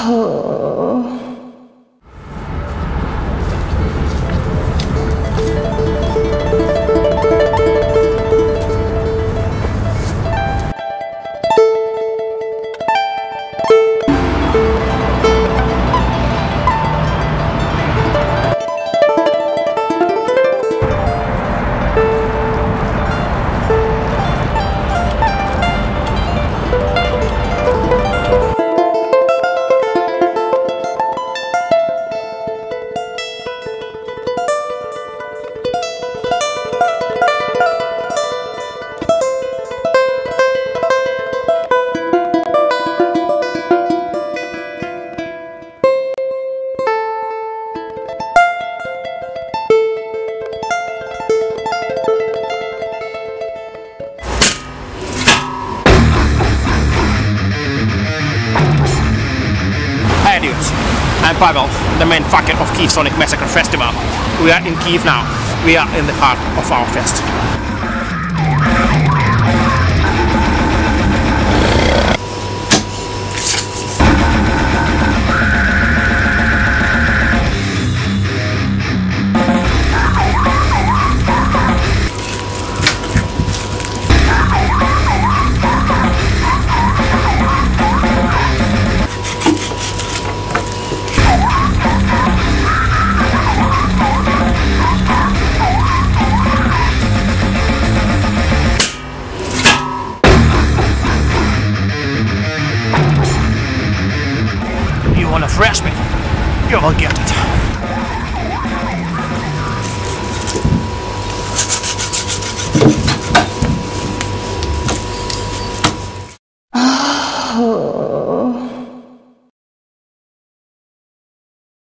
Hi I'm Pavel, the main fucker of Kiev Sonic Massacre Festival. We are in Kiev now. We are in the heart of our fest. you want to thrash me, you will get it. Oh.